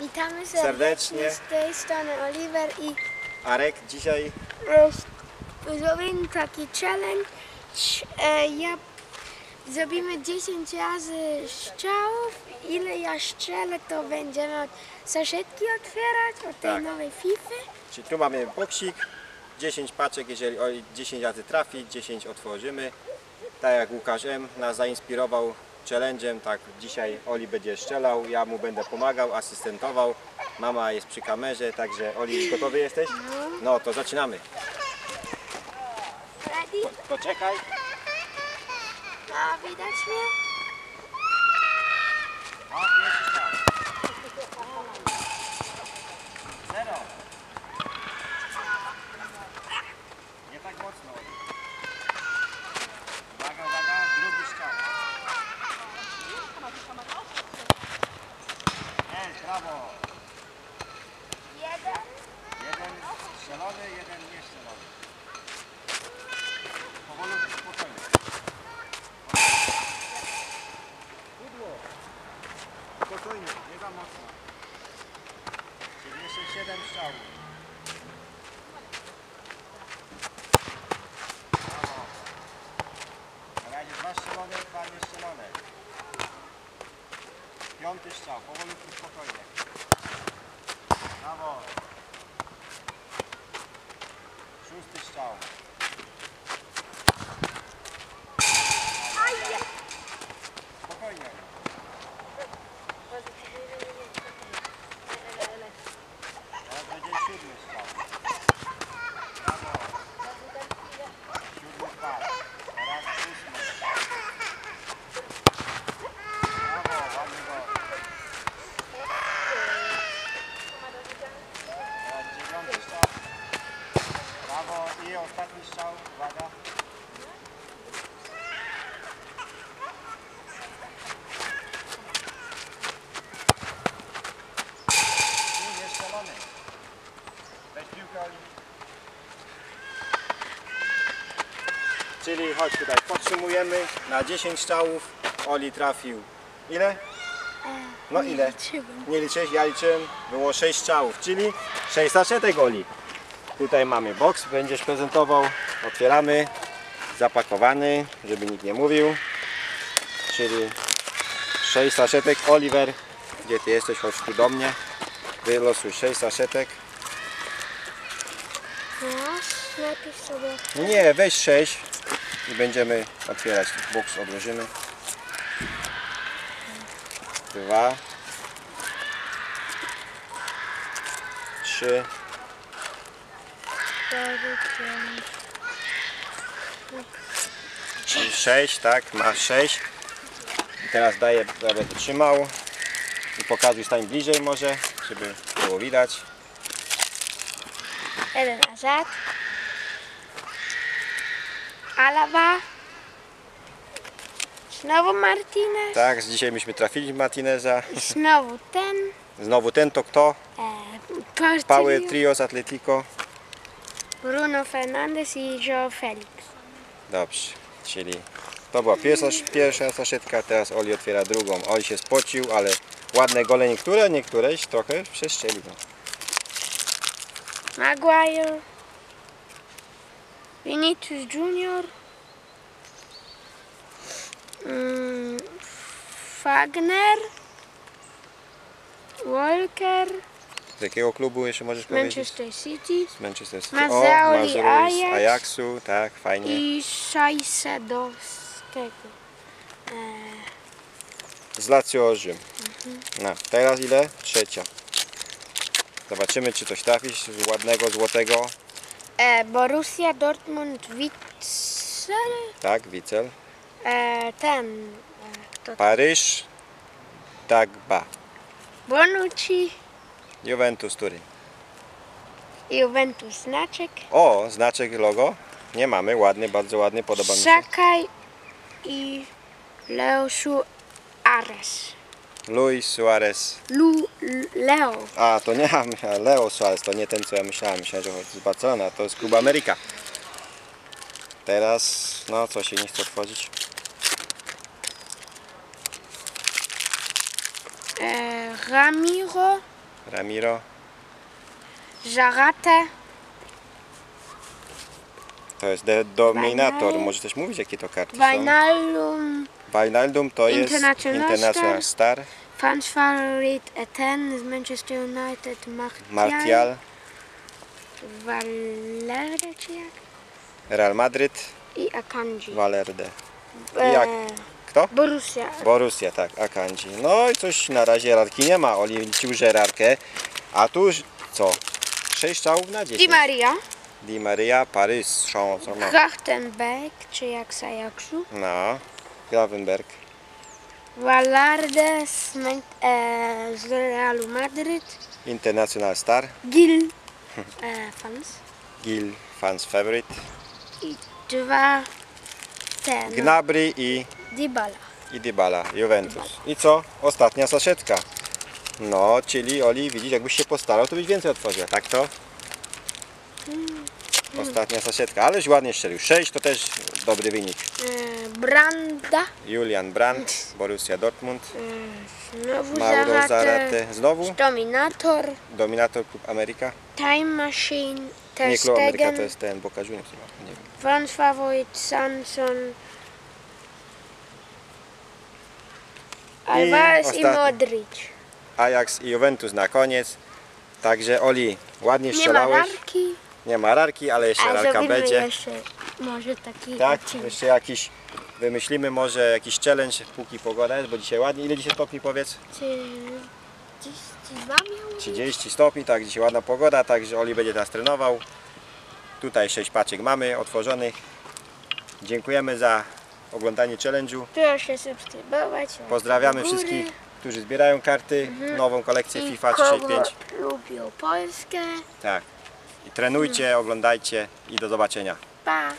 Witamy Serdecznie. serdecznie. Z tej strony Oliver i Arek, dzisiaj e, zrobimy taki challenge. E, ja zrobimy 10 razy strzałów. Ile ja strzelę, to będziemy od saszetki otwierać, od tej Tak. nowej FIFA. czyli tu mamy boksik, 10 paczek, jeżeli Oli 10 razy trafi, 10 otworzymy. Tak jak Łukasz M nas zainspirował challenge'em, tak dzisiaj Oli będzie strzelał, ja mu będę pomagał, asystentował. Mama jest przy kamerze, także Oli gotowy jesteś? No to zaczynamy. Ready? To czekaj. A widać mnie? O, pierwszy strzał. Zero. Nie tak mocno. Oli. Uwaga, uwaga, drugi strzał. Jest, brawo. Jeden. Jeden strzelony, jeden niestrzelony. Powolutku, spokojnie. Pudło. Spokojnie, nie za mocno. Czyli jeszcze 7 strzałów. Brawo. Na razie dwa strzelone, dwa niestrzelone. Piąty strzał, powolutku, spokojnie. Brawo. Szósty strzał. Spokojnie. Teraz będzie siódmy strzał. Brawo. Siódmy spadł. Teraz ósmy. Brawo, ładnie go. Teraz dziewiąty strzał. Brawo i ostatni strzał. Uwaga. I niestrzelony. Weź piłkę Oli. Czyli chodź tutaj, podsumujemy. Na 10 strzałów Oli trafił. Ile? No ile? liczyłem. Nie liczyłeś? Ja liczyłem. Było 6 strzałów, czyli 6 saszetek Oli. Tutaj mamy boks, będziesz prezentował. Otwieramy. Zapakowany, żeby nikt nie mówił. Czyli 6 saszetek. Oliver, gdzie ty jesteś? Chodź tu do mnie. Wylosuj 6 saszetek. Raz, napisz sobie. Nie, weź 6 będziemy otwierać. Boks odłożymy. Dwa. Trzy. cztery, 6, tak? Masz 6. I teraz daję, będę trzymał. I pokazuj, stań bliżej może, żeby było widać. Jeden nazad. Alaba. Znowu Martinez. Tak, dzisiaj myśmy trafili Martineza. Znowu ten. Znowu ten to kto? E, Power Trio z Atletico. Bruno Fernandes i Joe Felix. Dobrze, czyli to była pierwsza, pierwsza saszetka, teraz Oli otwiera drugą. Oli się spocił, ale ładne gole niektóre, niektóreś trochę przestrzelił. Maguire. Vinicius Junior. Mm, Fagner. Walker. Z jakiego klubu jeszcze możesz powiedzieć? Manchester City. Z Manchester City. Mazzarri, z Ajax. Ajaxu, tak, fajnie. I Szajsedowskiego. Z Lazio Rzym. No, teraz ile? Trzecia. Zobaczymy, czy coś trafisz z ładnego, złotego. E, Borussia Dortmund Witzel. Tak, Wicel. E, ten. E, kto to? Paryż. Dagba. Bonucci. Juventus Turin. Juventus znaczek. O, znaczek logo. Nie mamy, ładny, bardzo ładny, podoba mi się. Sakaj i Leo Suarez. Luis Suarez. Lu, Leo. A, to nie Leo Suarez, to nie ten, co ja myślałem. Myślałem, że chodzi z Barcelona, to jest klub Ameryka. Teraz, no co się nie chce otworzyć? E, Ramiro. Ramiro. Żaratę. To jest de- Dominator. Wijnal- Może też mówić jakie to karty są. Wijnaldum. Wijnaldum to jest International Star. Fans Favorite Eten z Manchester United. Martial. Martial. Valerde czy jak? Real Madrid. I Akanji. Valerde. E, jak? Kto? Borussia. Borussia, tak, Akanji. No i coś na razie rarki nie ma. Oli liczył, że rarkę. A tu co? 6 strzałów na 10. Di Maria. Di Maria, Paris, Saint-Germain. Krachtenberg, czy jak z Ajaxu. No, Gravenberg. Man- e, Realu Madryt. International Star. Gil. E, fans. Gil, fans favorite. I dwa te. No, Gnabry i, Dybala. i Dybala, Juventus. I co? Ostatnia saszetka. No, czyli Oli, widzisz, jakbyś się postarał, to byś więcej otworzył. Tak to? Ostatnia saszetka, aleś ładnie strzelił. 6 to też dobry wynik. E, Branda. Julian Brandt, Borussia Dortmund. E, znowu Mauro Zarate. Zarate. Znowu? Dominator. Dominator Klub Ameryka? Time Machine. Ter Nie Klub Ameryka, to jest ten Boca Juniors. Nie wiem. Samson. Alvarez i, ostatni. Modric. Ajax i Juventus na koniec. Także Oli, ładnie Nie ma strzelałeś. rarki. Nie ma rarki, ale jeszcze A rarka będzie. jeszcze może taki Tak, odcinek. jeszcze jakiś wymyślimy może jakiś challenge, póki pogoda jest, bo dzisiaj ładnie. Ile dzisiaj stopni powiedz? Czy 32 miał? 30 stopni, tak, dzisiaj ładna pogoda, także Oli będzie teraz trenował. Tutaj 6 paczek mamy otworzonych. Dziękujemy za oglądanie challenge'u. Proszę subskrybować. łapki Pozdrawiamy do góry. wszystkich, którzy zbierają karty, nową kolekcję I FIFA kogo 365. lubią Polskę. Tak. I trenujcie, oglądajcie i do zobaczenia. Pa!